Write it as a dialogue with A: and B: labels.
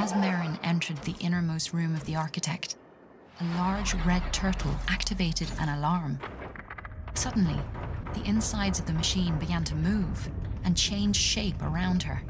A: As Merryn entered the innermost room of the architect, a large red turtle activated an alarm. Suddenly, the insides of the machine began to move and change shape around her.